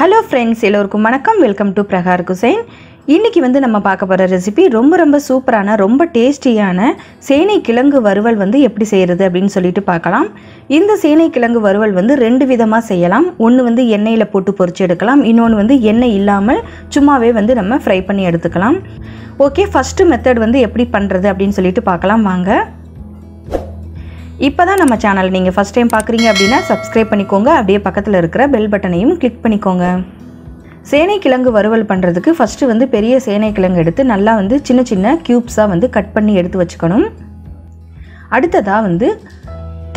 Hello friends எல்லோருக்கும் வணக்கம். Welcome to பிரகார் cuisine இன்றைக்கி வந்து நம்ம பார்க்க போகிற ரெசிபி ரொம்ப ரொம்ப சூப்பரான ரொம்ப டேஸ்டியான சேனை கிழங்கு வறுவல் வந்து எப்படி செய்கிறது அப்படின்னு சொல்லிட்டு பார்க்கலாம். இந்த சேனை கிழங்கு வறுவல் வந்து ரெண்டு விதமாக செய்யலாம். ஒன்று வந்து எண்ணெயில் போட்டு பொறிச்சு எடுக்கலாம். இன்னொன்று வந்து எண்ணெய் இல்லாமல் சும்மாவே வந்து நம்ம ஃப்ரை பண்ணி எடுத்துக்கலாம். ஓகே ஃபஸ்ட்டு மெத்தட் வந்து எப்படி பண்ணுறது அப்படின்னு சொல்லிட்டு பார்க்கலாம். வாங்க. இப்போ தான் நம்ம சேனல் நீங்கள் ஃபஸ்ட் டைம் பார்க்குறீங்க அப்படின்னா சப்ஸ்கிரைப் பண்ணிக்கோங்க. அப்படியே பக்கத்தில் இருக்கிற பெல் பட்டனையும் கிளிக் பண்ணிக்கோங்க. சேனை கிழங்கு வறுவல் பண்ணுறதுக்கு ஃபஸ்ட்டு வந்து பெரிய சேனை கிழங்கு எடுத்து நல்லா வந்து சின்ன சின்ன க்யூப்ஸாக வந்து கட் பண்ணி எடுத்து வச்சுக்கணும். அடுத்ததாக வந்து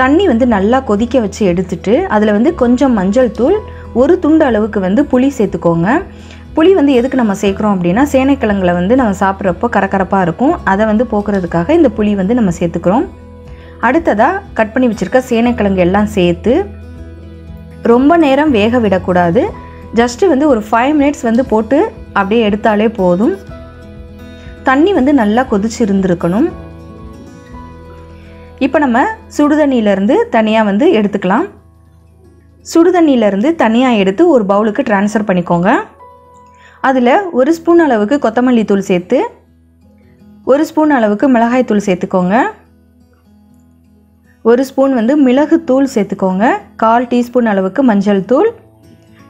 தண்ணி வந்து நல்லா கொதிக்க வச்சு எடுத்துட்டு அதில் வந்து கொஞ்சம் மஞ்சள் தூள் ஒரு துண்டு அளவுக்கு வந்து புளி சேர்த்துக்கோங்க. புளி வந்து எதுக்கு நம்ம சேர்க்குறோம் அப்படின்னா சேனைக்கிழங்குல வந்து நம்ம சாப்பிட்றப்போ கரகரப்பாக இருக்கும். அதை வந்து போக்குறதுக்காக இந்த புளி வந்து நம்ம சேர்த்துக்கிறோம். அடுத்ததாக கட் பண்ணி வச்சுருக்க சேனைக்கிழங்கு எல்லாம் சேர்த்து ரொம்ப நேரம் வேக விடக்கூடாது. ஜஸ்ட்டு வந்து ஒரு ஃபைவ் மினிட்ஸ் வந்து போட்டு அப்படியே எடுத்தாலே போதும். தண்ணி வந்து நல்லா கொதிச்சு இருந்திருக்கணும் இப்போ நம்ம சுடுதண்ணியிலேருந்து தனியாக வந்து எடுத்துக்கலாம். சுடுதண்ணியிலேருந்து தனியாக எடுத்து ஒரு பவுலுக்கு ட்ரான்ஸ்ஃபர் பண்ணிக்கோங்க. அதில் ஒரு ஸ்பூன் அளவுக்கு கொத்தமல்லி தூள் சேர்த்து ஒரு ஸ்பூன் அளவுக்கு மிளகாய் தூள் சேர்த்துக்கோங்க. ஒரு ஸ்பூன் வந்து மிளகு தூள் சேர்த்துக்கோங்க. கால் டீஸ்பூன் அளவுக்கு மஞ்சள் தூள்.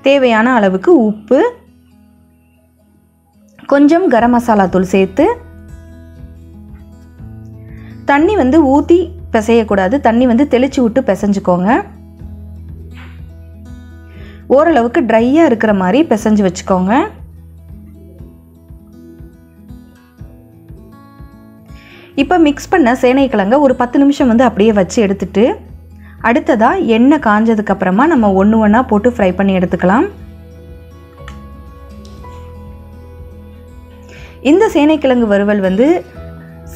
தேவையான அளவுக்கு உப்பு. கொஞ்சம் கரம் மசாலா தூள் சேர்த்து. தண்ணி வந்து ஊற்றி பிசையக்கூடாது. தண்ணி வந்து தெளிச்சு விட்டு பிசைஞ்சுக்கோங்க. ஓரளவுக்கு ட்ரையாக இருக்கிற மாதிரி பிசைஞ்சு வச்சுக்கோங்க. இப்போ மிக்ஸ் பண்ண சேனைக்கிழங்க ஒரு பத்து நிமிஷம் வந்து அப்படியே வச்சு எடுத்துட்டு அடுத்ததாக எண்ணெய் காஞ்சதுக்கப்புறமா நம்ம ஒன்று ஒன்றா போட்டு ஃப்ரை பண்ணி எடுத்துக்கலாம். இந்த சேனைக்கிழங்கு வறுவல் வந்து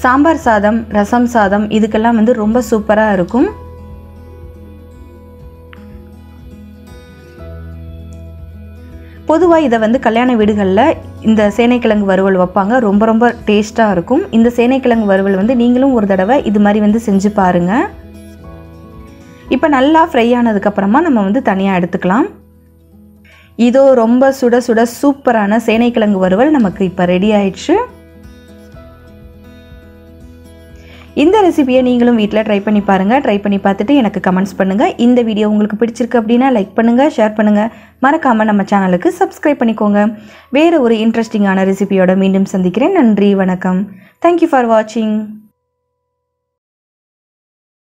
சாம்பார் சாதம் ரசம் சாதம் இதுக்கெல்லாம் வந்து ரொம்ப சூப்பராக இருக்கும். பொதுவாக இதை வந்து கல்யாண வீடுகளில் இந்த சேனைக்கிழங்கு வறுவல் வைப்பாங்க. ரொம்ப ரொம்ப டேஸ்ட்டாக இருக்கும். இந்த சேனைக்கிழங்கு வறுவல் வந்து நீங்களும் ஒரு தடவை இது மாதிரி வந்து செஞ்சு பாருங்கள் இப்போ நல்லா ஃப்ரை ஆனதுக்கப்புறமா நம்ம வந்து தனியாக எடுத்துக்கலாம். இதோ ரொம்ப சுட சுட சூப்பரான சேனைக்கிழங்கு வறுவல் நமக்கு இப்போ ரெடி ஆயிடுச்சு. இந்த ரெசிபியை நீங்களும் வீட்டில் ட்ரை பண்ணி பாருங்கள் ட்ரை பண்ணி பார்த்துட்டு எனக்கு கமெண்ட்ஸ் பண்ணுங்கள் இந்த வீடியோ உங்களுக்கு பிடிச்சிருக்கு அப்படின்னா லைக் பண்ணுங்கள் ஷேர் பண்ணுங்கள் மறக்காமல் நம்ம சேனலுக்கு சப்ஸ்கிரைப் பண்ணிக்கோங்க. வேறு ஒரு இன்ட்ரெஸ்டிங்கான ரெசிபியோட மீண்டும் சந்திக்கிறேன். நன்றி வணக்கம். தேங்க்யூ ஃபார் வாட்சிங்